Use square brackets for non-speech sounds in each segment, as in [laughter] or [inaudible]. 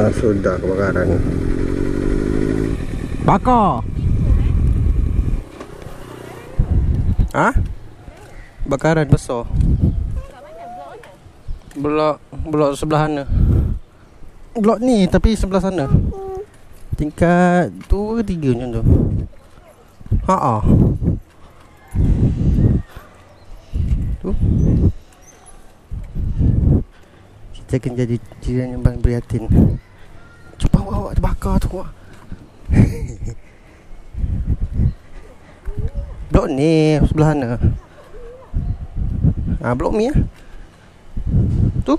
Ah, sudah kebakaran. Bakar. Ha? Bakaran besar. Blok blok sebelah sana. Blok ni tapi sebelah sana. Tingkat 2 ke 3 macam tu. Ha ah. Tu. Kita akan jadi jiran yang paling prihatin. Terbakar tu. [laughs] Blok ni sebelah sana. Ah ha, blok mi ah. Tu.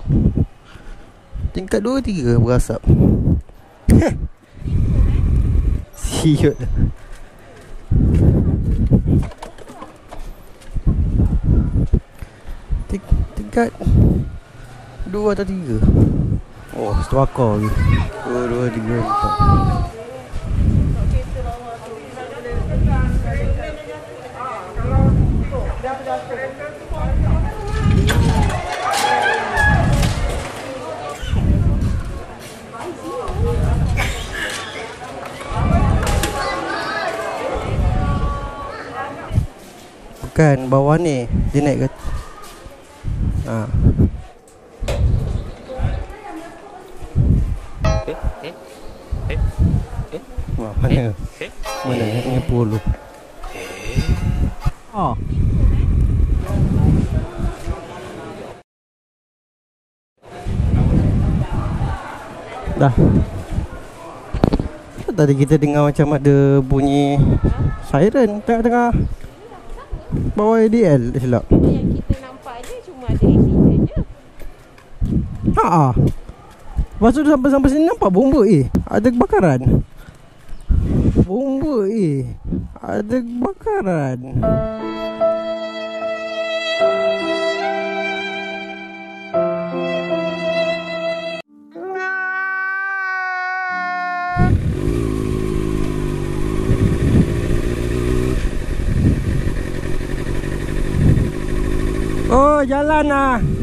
Tingkat 2 3 berasap. [laughs] Siut. Ting tingkat 2 atau 3. Oh, setuakar lagi. 2 2 3 4. Bukan bawah ni Dia naik ke ha. Eh. Wah, mana? Eh? Mana? Naik dengan puluh Oh Dah. Tadi kita dengar macam ada bunyi Siren? Tengah-tengah Bawah ADL dia silap. Yang kita nampak je cuma ada accident je. Haa Lepas tu sampai-sampai sini nampak bomba eh. Ada kebakaran Bomba eh. Ada kebakaran Oh jalan lah